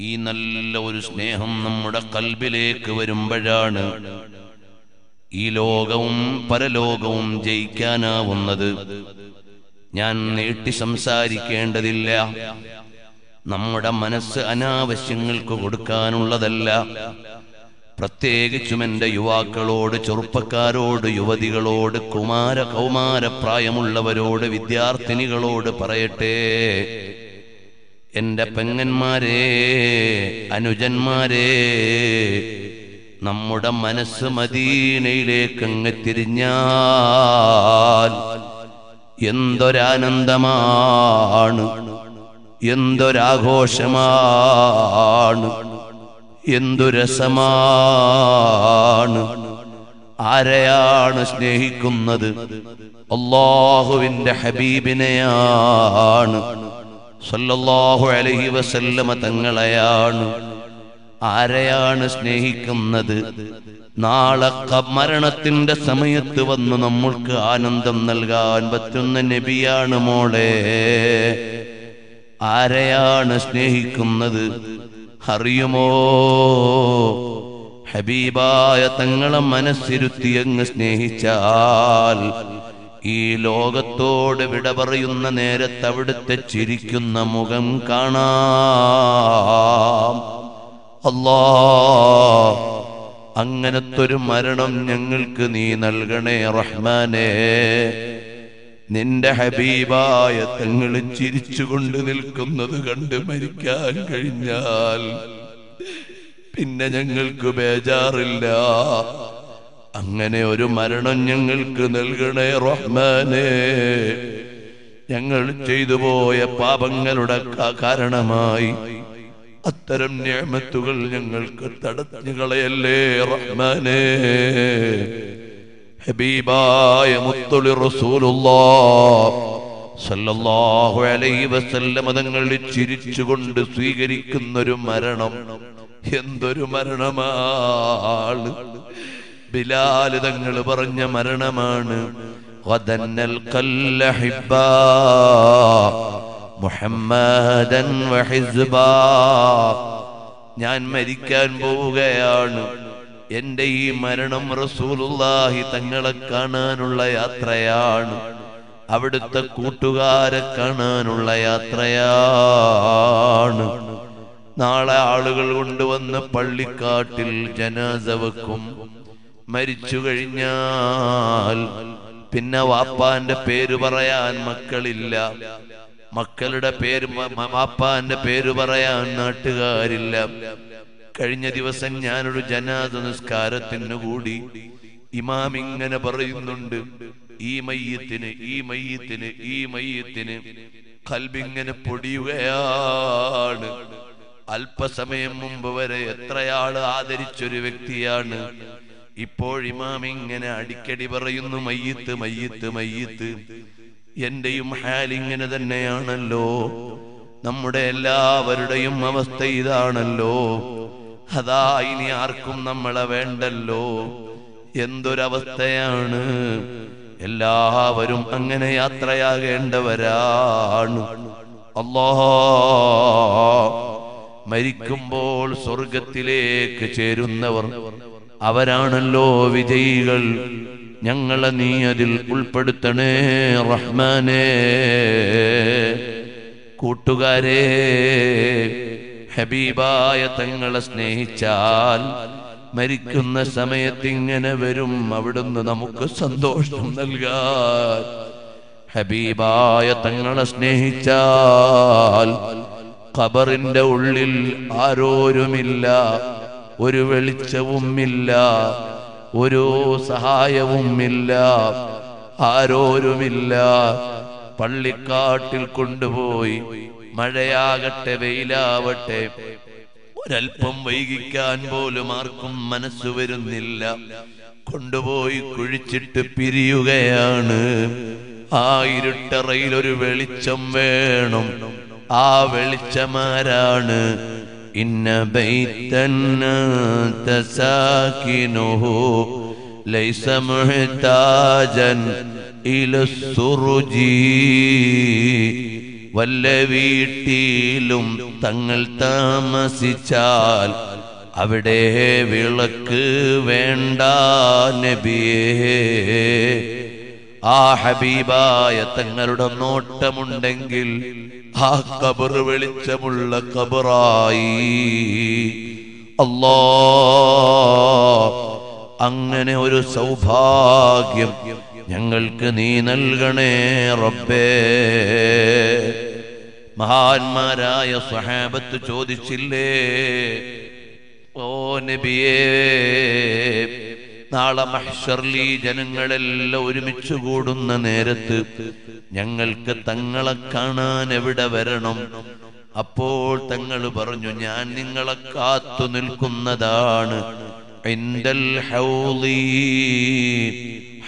ഈ നല്ല ഒരു സ്നേഹം നമ്മുടെ കൽബിലേക്ക് വരുമ്പോഴാണ് ഈ ലോകവും പരലോകവും ജയിക്കാനാവുന്നത്. ഞാൻ നീട്ടി സംസാരിക്കേണ്ടതില്ല. നമ്മുടെ മനസ്സ് അനാവശ്യങ്ങൾക്ക് കൊടുക്കാനുള്ളതല്ല. പ്രത്യേകിച്ചും എന്റെ യുവാക്കളോട് ചെറുപ്പക്കാരോട് യുവതികളോട് കുമാര കൗമാര പ്രായമുള്ളവരോട് വിദ്യാർത്ഥിനികളോട് പറയട്ടെ. എന്റെ പെങ്ങന്മാരെ അനുജന്മാരെ നമ്മുടെ മനസ്സ് മദീനയിലേക്ക് അങ്ങ് തിരിഞ്ഞാൽ എന്തൊരാനന്ദമാണ് എന്തൊരാഘോഷമാണ് എന്തു രസമാണ് ആരെയാണ് സ്നേഹിക്കുന്നത്? അള്ളാഹുവിന്റെ ഹബീബിനെയാണ് സല്ലല്ലാഹു അലൈഹി വസല്ലമ തങ്ങളെയാണ്. ആരെയാണ് സ്നേഹിക്കുന്നത്? നാളെ മരണത്തിന്റെ സമയത്ത് വന്ന് നമ്മൾക്ക് ആനന്ദം നൽകാൻ പറ്റുന്ന നബിയാണ് മോളെ. ആരെയാണ് സ്നേഹിക്കുന്നത്? അറിയുമോ? ഹബീബായ തങ്ങളെ മനസ്സിരുത്തി അങ്ങ് സ്നേഹിച്ചാൽ ഈ ലോകത്തോട് വിട പറയുന്ന നേരത്ത് അവിടുത്തെ ചിരിക്കുന്ന മുഖം കാണാം. അല്ലാ അങ്ങനത്തൊരു മരണം ഞങ്ങൾക്ക് നീ നൽകണേ റഹ്മാനേ. നിന്റെ ഹബീബായ തങ്ങൾ ചിരിച്ചുകൊണ്ട് നിൽക്കുന്നത് കണ്ട് മരിക്കാൻ കഴിഞ്ഞാൽ പിന്നെ ഞങ്ങൾക്ക് ബേജാറില്ല. അങ്ങനെ ഒരു മരണം ഞങ്ങൾക്ക് നൽകണേ റഹ്മാനേ. ഞങ്ങൾ ചെയ്തു പോയ പാപങ്ങളുടെ കാരണമായി അത്തരം ഞാമത്തുകൾ ഞങ്ങൾക്ക് തടഞ്ഞുകളയല്ലേ റഹ്മാനേ. ഹബീബായ മുത്തുളി സല്ലല്ലാഹു അലൈഹി വസല്ലം ചിരിച്ചുകൊണ്ട് സ്വീകരിക്കുന്നൊരു മരണം. എന്തൊരു മരണമാണ് ബിലാൽ തങ്ങൾ പറഞ്ഞ മരണമാണ്. മുഹമ്മദൻ ഞാൻ മരിക്കാൻ പോവുകയാണ്. എന്റെ ഈ മരണം റസൂലുള്ളാഹി തങ്ങളെ കാണാനുള്ള യാത്രയാണ്. അവിടുത്തെ കൂട്ടുകാരെ കാണാനുള്ള യാത്രയാണ്. നാളെ ആളുകൾ കൊണ്ടുവന്ന് പള്ളിക്കാട്ടിൽ ജനാസ വെക്കും. മരിച്ചു കഴിഞ്ഞാൽ പിന്നെ വാപ്പാന്റെ പേര് പറയാൻ മക്കളില്ല. മക്കളുടെ പേര് വാപ്പാന്റെ പേര് പറയാൻ നാട്ടുകാരില്ല. കഴിഞ്ഞ ദിവസം ഞാനൊരു ജനാദ നിസ്കാരത്തിന് കൂടി ഇമാം ഇങ്ങനെ പറയുന്നുണ്ട്. ഈ മയ്യത്തിന് ഈ മയ്യത്തിന് ഈ മയ്യത്തിന് കൽബിങ്ങനെ പൊടിയുകയാണ്. അല്പസമയം മുമ്പ് വരെ എത്രയാൾ ആദരിച്ചൊരു വ്യക്തിയാണ്. ഇപ്പോൾ ഇമാം ഇങ്ങനെ അടിക്കടി പറയുന്നു മയ്യത്ത് മയ്യത്ത് മയ്യത്ത്. എന്റെയും ഹാൽ ഇങ്ങനെ തന്നെയാണല്ലോ. നമ്മുടെ എല്ലാവരുടെയും അവസ്ഥ ഇതാണല്ലോ. അതാ ഇനി ആർക്കും നമ്മളെ വേണ്ടല്ലോ. എന്തൊരവസ്ഥയാണ്? എല്ലാവരും അങ്ങനെ യാത്രയാകേണ്ടവരാണ്. അല്ലാ മരിക്കുമ്പോൾ സ്വർഗത്തിലേക്ക് ചേരുന്നവർ അവരാണല്ലോ വിജയികൾ. ഞങ്ങളെ നീ അതിൽ ഉൾപ്പെടുത്തണേ റഹ്മാനേ. കൂട്ടുകാരെ ഹബീബായ തങ്ങളെ സ്നേഹിച്ചാൽ മരിക്കുന്ന സമയത്ത് ഇങ്ങനെ വരും. അവിടുന്ന് നമുക്ക് സന്തോഷം നൽകാൻ. ഹബീബായ തങ്ങളെ സ്നേഹിച്ചാൽ ഖബറിന്റെ ഉള്ളിൽ ആരോരുമില്ല. ഒരു വെളിച്ചവുമില്ല ഒരു സഹായവുമില്ല ആരോരുമില്ല. പള്ളിക്കാട്ടിൽ കൊണ്ടുപോയി മഴയാകട്ടെ വെയിലാവട്ടെ ഒരൽപ്പം വൈകിക്കാൻ പോലും ആർക്കും മനസ്സു വരുന്നില്ല. കൊണ്ടുപോയി കുഴിച്ചിട്ട് പിരിയുകയാണ്. ആ ഇരുട്ടറയിൽ ഒരു വെളിച്ചം വേണം. ആ വെളിച്ചമാരാണ് ഇന്ന ساكنه ليس ലൈസ മുഹ്താജൻ السرج. വല്ല വീട്ടിലും തങ്ങൾ താമസിച്ചാൽ അവിടെ വിളക്ക് വേണ്ട നബിയേ. ആ ഹബീബായ തങ്ങളുടെ നോട്ടമുണ്ടെങ്കിൽ ആ കബർ വെളിച്ചമുള്ള കബറായി അല്ലാ അങ്ങനെ ഒരു സൗഭാഗ്യം ഞങ്ങൾക്ക് നീ നൽകണേ റബ്ബേ. മഹാന്മാരായ സ്വഹാബത്ത് ചോദിച്ചില്ലേ ഓ നബിയേ നാളെ മഹ്ഷർലി ജനങ്ങളെല്ലാം ഒരുമിച്ച് കൂടുന്ന നേരത്ത് ഞങ്ങൾക്ക് തങ്ങളെ കാണാൻ എവിടെ വരണം? അപ്പോൾ തങ്ങൾ പറഞ്ഞു ഞാൻ നിങ്ങളെ കാത്തു നിൽക്കുന്നതാണ്.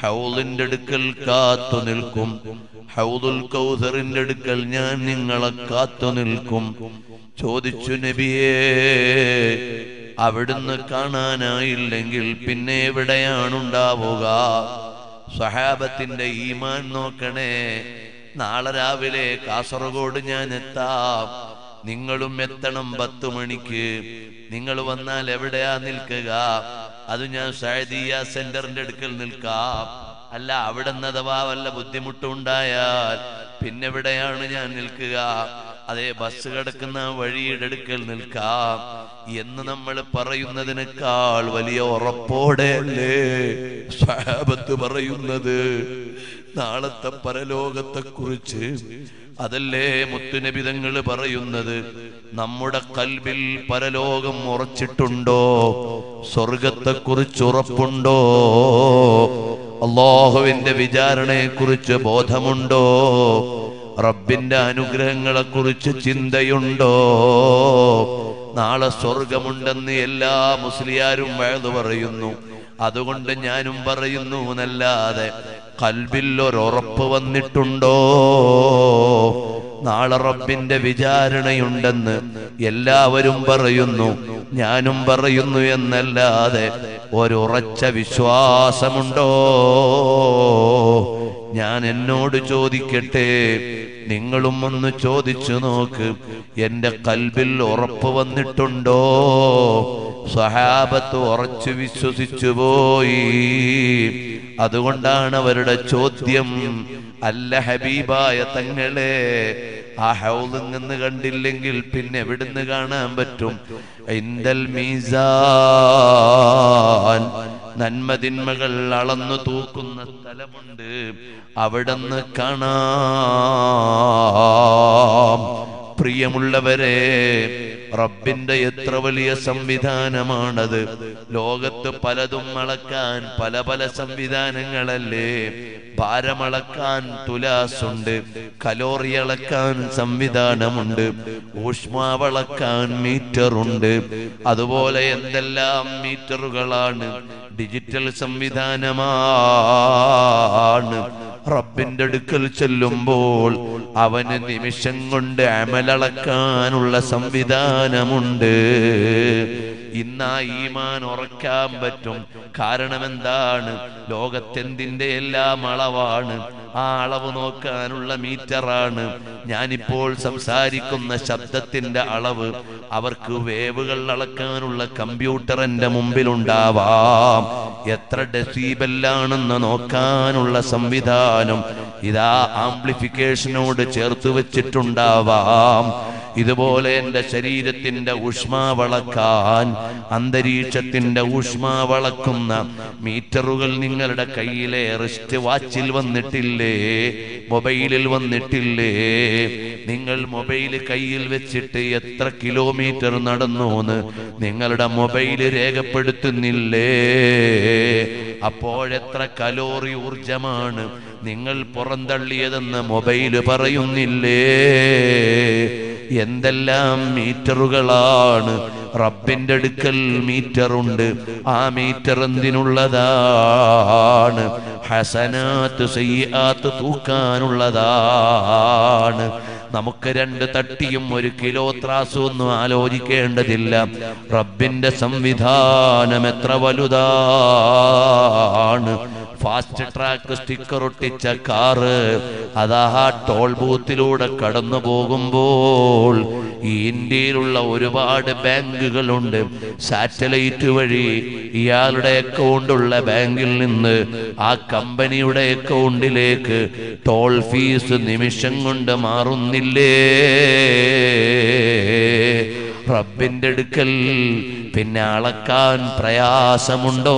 ഹൗലിന്റെ അടുക്കൽ കാത്തു നിൽക്കും. ഹൗദുൽ കൗസറിന്റെ അടുക്കൽ ഞാൻ നിങ്ങളെ കാത്തു നിൽക്കും. ചോദിച്ചു നബിയേ അവിടുന്ന് കാണാനായില്ലെങ്കിൽ പിന്നെ എവിടെയാണുണ്ടാവുക? സഹാബത്തിന്റെ ഈമാൻ നോക്കണേ. നാളെ രാവിലെ കാസർഗോഡ് ഞാൻ എത്താം. നിങ്ങളും എത്തണം പത്ത് മണിക്ക്. നിങ്ങൾ വന്നാൽ എവിടെയാ നിൽക്കുക? അത് ഞാൻ സഹദിയ സെന്ററിന്റെ അടുക്കൽ നിൽക്കാം. അല്ല അവിടെ നിന്ന് അഥവാ വല്ല ബുദ്ധിമുട്ടുണ്ടായാൽ പിന്നെവിടെയാണ് ഞാൻ നിൽക്കുക? അതേ ബസ് കിടക്കുന്ന വഴിയുടെ അടുക്കൽ നിൽക്കാം. എന്ന് നമ്മൾ പറയുന്നതിനേക്കാൾ വലിയ ഉറപ്പോടെ അല്ലേ സ്വഹാബത്ത് പറയുന്നത് നാളത്തെ പരലോകത്തെ കുറിച്ച് അതല്ലേ മുത്തുനബിതങ്ങൾ പറയുന്നത്? നമ്മുടെ കൽബിൽ പരലോകം ഉറച്ചിട്ടുണ്ടോ? സ്വർഗത്തെ കുറിച്ച് ഉറപ്പുണ്ടോ? അള്ളാഹുവിന്റെ വിചാരണയെ കുറിച്ച് ബോധമുണ്ടോ? റബ്ബിന്റെ അനുഗ്രഹങ്ങളെ കുറിച്ച് ചിന്തയുണ്ടോ? നാളെ സ്വർഗമുണ്ടെന്ന് എല്ലാ മുസ്ലിയാരും വയത് പറയുന്നു. അതുകൊണ്ട് ഞാനും പറയുന്നു എന്നല്ലാതെ കൽബിൽ ഒരുറപ്പ് വന്നിട്ടുണ്ടോ? നാളെ റബ്ബിന്റെ വിചാരണയുണ്ടെന്ന് എല്ലാവരും പറയുന്നു. ഞാനും പറയുന്നു എന്നല്ലാതെ ഒരുറച്ച വിശ്വാസമുണ്ടോ? ഞാൻ എന്നോട് ചോദിക്കട്ടെ? നിങ്ങളും ഒന്ന് ചോദിച്ചു നോക്ക്. എന്റെ കൽബിൽ ഉറപ്പ് വന്നിട്ടുണ്ടോ? സഹാബത്ത് ഉറച്ചു വിശ്വസിച്ചു പോയി. അതുകൊണ്ടാണ് അവരുടെ ചോദ്യം അല്ല ഹബീബായ തങ്ങളെ ആ ഹൗലിൽ നിന്ന് കണ്ടില്ലെങ്കിൽ പിന്നെ എവിടുന്ന് കാണാൻ പറ്റും? ഇന്ദൽ മീസാൻ. നന്മതിന്മകൾ അളന്നു തൂക്കുന്ന സ്ഥലമുണ്ട്. അവിടുന്ന് കാണാം. പ്രിയമുള്ളവരെ റബ്ബിന്റെ എത്ര വലിയ സംവിധാനമാണത്? ലോകത്ത് പലതും അളക്കാൻ പല പല സംവിധാനങ്ങളല്ലേ? ഭാരമളക്കാൻ തുലാസുണ്ട് കലോറി അളക്കാൻ സംവിധാനമുണ്ട് ഊഷ്മാവളക്കാൻ മീറ്ററുണ്ട്. അതുപോലെ എന്തെല്ലാം മീറ്ററുകളാണ്? ഡിജിറ്റൽ സംവിധാനമാണ്. റബ്ബിന്റെ അടുക്കൽ ചെല്ലുമ്പോൾ അവന് നിമിഷം കൊണ്ട് അമലളക്കാനുള്ള സംവിധാനമുണ്ട്. ഇന്നാ ഈമാൻ ഉറക്കാൻ പറ്റും. കാരണം എന്താണ് ലോകത്തെന്തിന്റെ എല്ലാം അളവാണ്. ആ അളവ് നോക്കാനുള്ള മീറ്ററാണ്. ഞാനിപ്പോൾ സംസാരിക്കുന്ന ശബ്ദത്തിന്റെ അളവ് അവർക്ക് വേവുകൾ അളക്കാനുള്ള കമ്പ്യൂട്ടർ എന്റെ മുമ്പിലുണ്ടാവാം. എത്ര ഡെസീബല്ലാണെന്ന് നോക്കാനുള്ള സംവിധാനം ഇതാ ആംപ്ലിഫിക്കേഷനോട് ചേർത്ത് വെച്ചിട്ടുണ്ടാവാം. ഇതുപോലെ എന്റെ ശരീരത്തിന്റെ ഊഷ്മാവളക്കാൻ അന്തരീക്ഷത്തിന്റെ ഊഷ്മാവളക്കുന്ന മീറ്ററുകൾ നിങ്ങളുടെ കയ്യിലെ റിസ്റ്റ് വാച്ചിൽ വന്നിട്ടില്ലേ? മൊബൈലിൽ വന്നിട്ടില്ലേ? നിങ്ങൾ മൊബൈൽ കയ്യിൽ വെച്ചിട്ട് എത്ര കിലോമീറ്റർ നടന്നു എന്ന് നിങ്ങളുടെ മൊബൈൽ രേഖപ്പെടുത്തുന്നില്ലേ? അപ്പോഴെത്ര കലോറി ഊർജമാണ് നിങ്ങൾ പുറന്തള്ളിയതെന്ന് മൊബൈൽ പറയുന്നില്ലേ? എന്തെല്ലാം മീറ്ററുകളാണ്? റബ്ബിന്റെ അടുക്കൽ മീറ്ററുണ്ട്. ആ മീറ്റർ എന്തിനുള്ളതാണ്? ഹസനാത്ത് സയ്യാത്ത് തൂക്കാനുള്ളതാണ്. നമുക്ക് രണ്ട് തട്ടിയും ഒരു കിലോ ത്രാസും ഒന്നും ആലോചിക്കേണ്ടതില്ല. റബ്ബിന്റെ സംവിധാനം എത്ര വലുതാണ്? ഫാസ്റ്റ് ട്രാക്ക് സ്റ്റിക്കർ ഒട്ടിച്ച കാറ് അതാ ടോൾ ബൂത്തിലൂടെ കടന്നു പോകുമ്പോൾ ഈ ഇന്ത്യയിലുള്ള ഒരുപാട് ബാങ്കുകളുണ്ട്. സാറ്റലൈറ്റ് വഴി ഇയാളുടെ അക്കൗണ്ടുള്ള ബാങ്കിൽ നിന്ന് ആ കമ്പനിയുടെ അക്കൗണ്ടിലേക്ക് ടോൾ ഫീസ് നിമിഷം കൊണ്ട് മാറുന്നില്ലേ? റബ്ബിന്റെ അടുക്കൽ പിന്നെ അളക്കാൻ പ്രയാസമുണ്ടോ?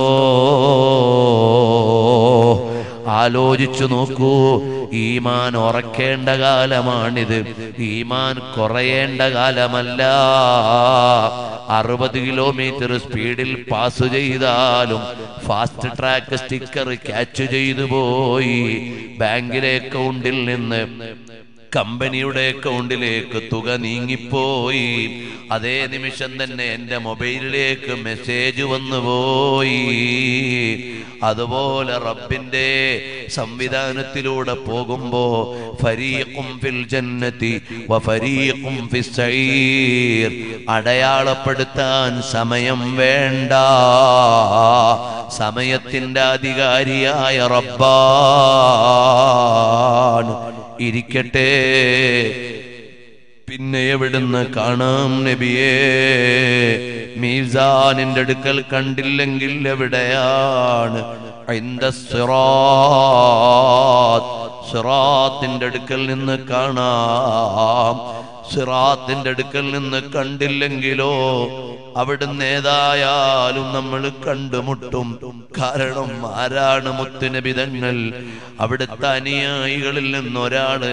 ആലോചിച്ചു നോക്കൂ ഈമാൻ ഉറക്കേണ്ട കാലമാണിത്. ഈമാൻ കുറയേണ്ട കാലമല്ല. അറുപത് കിലോമീറ്റർ സ്പീഡിൽ പാസ് ചെയ്താലും ഫാസ്റ്റ് ട്രാക്ക് സ്റ്റിക്കർ ക്യാച്ച് ചെയ്തു പോയി. ബാങ്കിലെ അക്കൗണ്ടിൽ നിന്ന് കമ്പനിയുടെ അക്കൗണ്ടിലേക്ക് തുക നീങ്ങിപ്പോയി. അതേ നിമിഷം തന്നെ എന്റെ മൊബൈലിലേക്ക് മെസ്സേജ് വന്നുപോയി. അതുപോലെ റബ്ബിന്റെ സംവിധാനത്തിലൂടെ പോകുമ്പോ ഫരീഖും ഫിൽ അടയാളപ്പെടുത്താൻ സമയം വേണ്ട. സമയത്തിന്റെ അധികാരിയായ റബ്ബാണ്. ഇരിക്കട്ടെ. പിന്നെ എവിടുന്ന് കാണാം നബിയേ? മീസാനിന്റെ അടുക്കൽ കണ്ടില്ലെങ്കിൽ എവിടെയാണ്? സിറാത്തിന്റെ അടുക്കൽ നിന്ന് കാണാം. സിറാത്തിന്റെ അടുക്കൽ നിന്ന് കണ്ടില്ലെങ്കിലോ അവിടുന്ന് ഏതായാലും നമ്മൾ കണ്ടുമുട്ടും. കാരണം ആരാണ് മുത്തുനബിതങ്ങൾ? അവിടുത്തെ അനുയായികളിൽ നിന്നൊരാൾ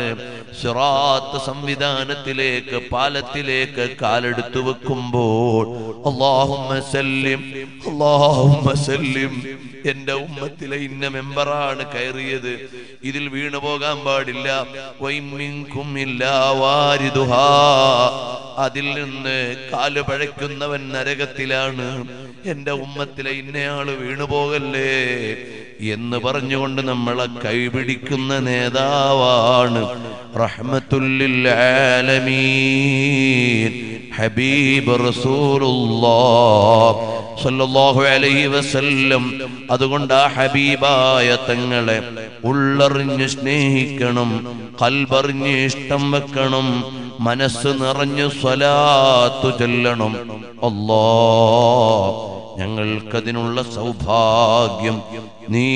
സിറാത്ത് സംവിധാനത്തിലേക്ക് പാലത്തിലേക്ക് കാലെടുത്തു വെക്കുമ്പോൾ അള്ളാഹും എന്റെ ഉമ്മത്തിലെ ഇന്ന മെമ്പറാണ് കയറിയത്. ഇതിൽ വീണു പോകാൻ പാടില്ല വൈമിങ്കും ഇല്ലാ വാരിദുഹാ. അതിൽ നിന്ന് കാൽ പഴയ്ക്കുന്നവൻ നരകത്തിലാണ്. എന്റെ ഉമ്മത്തിലെ ഇന്നയാൾ വീണുപോകല്ലേ എന്ന് പറഞ്ഞുകൊണ്ട് നമ്മളെ കൈപിടിക്കുന്ന നേതാവാണ്. ആലമീൻ. സല്ലല്ലാഹു അലൈഹി വസല്ലം. അതുകൊണ്ട് ആ ഹബീബായ തങ്ങളെ ഉള്ളറിഞ്ഞ് സ്നേഹിക്കണം കൽബറിഞ്ഞ് ഇഷ്ടം വെക്കണം. മനസ്സ് നിറഞ്ഞു സ്വലാത്തു ചൊല്ലണം. അല്ലാ ഞങ്ങൾക്കതിനുള്ള സൗഭാഗ്യം നീ